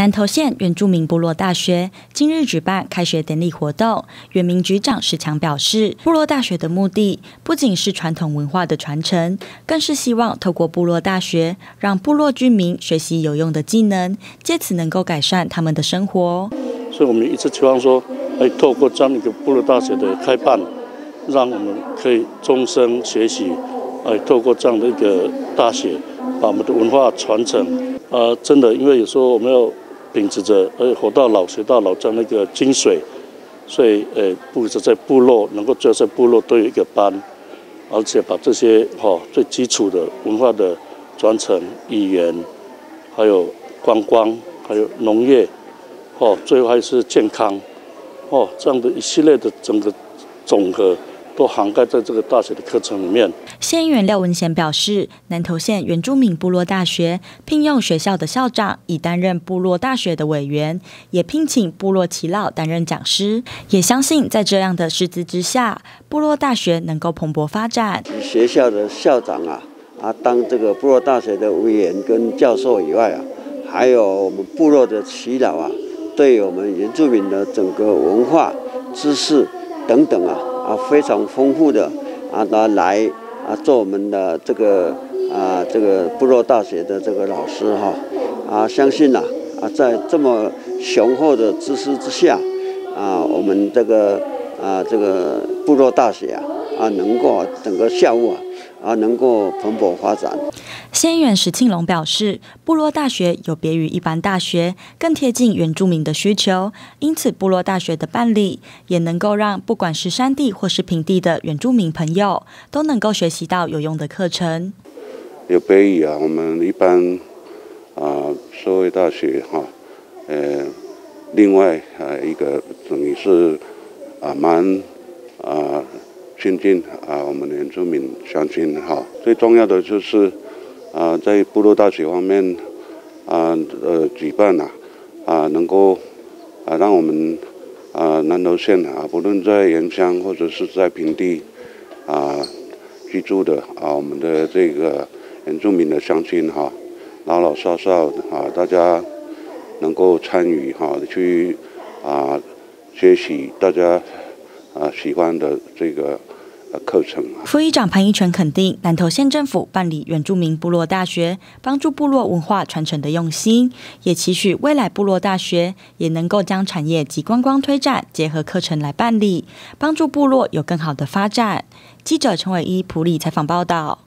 南投县原住民部落大学今日举办开学典礼活动，原民局长石强表示，部落大学的目的不仅是传统文化的传承，更是希望透过部落大学，让部落居民学习有用的技能，借此能够改善他们的生活。所以，我们一直期望说，哎，透过这样一个部落大学的开办，让我们可以终身学习，哎，透过这样的一个大学，把我们的文化传承。呃，真的，因为有时候我们要。秉持着“呃，活到老学到老”这样的一个精髓，所以呃，不止在部落能够要在部落都有一个班，而且把这些哈最基础的文化的传承、语言，还有观光，还有农业，哦，最后还是健康，哦，这样的一系列的整个总和。都涵盖在这个大学的课程里面。县议员廖文贤表示，南投县原住民部落大学聘用学校的校长，以担任部落大学的委员，也聘请部落耆老担任讲师，也相信在这样的师资之下，部落大学能够蓬勃发展。学校的校长啊，啊，当这个部落大学的委员跟教授以外啊，还有我们部落的耆老啊，对我们原住民的整个文化知识等等啊。啊，非常丰富的啊，来来啊做我们的这个啊这个部落大学的这个老师哈啊，相信呐啊，在这么雄厚的知识之下啊，我们这个啊这个部落大学啊啊能够整个下午啊。啊，能够蓬勃发展。县议员石庆龙表示，部落大学有别于一般大学，更贴近原住民的需求，因此部落大学的办理也能够让不管是山地或是平地的原住民朋友，都能够学习到有用的课程。有别于啊，我们一般啊社会大学哈，呃，另外啊一个等于是啊蛮啊。亲近啊，我们的原住民乡亲哈，最重要的就是啊，在部落大学方面啊呃举办呐啊，能够啊让我们啊南投县啊，不论在原乡或者是在平地啊居住的啊，我们的这个原住民的乡亲哈，老老少少啊，大家能够参与哈，去啊学习大家啊喜欢的这个。课程。副议长彭一全肯定南投县政府办理原住民部落大学，帮助部落文化传承的用心，也期许未来部落大学也能够将产业及观光推展结合课程来办理，帮助部落有更好的发展。记者陈伟一普里采访报道。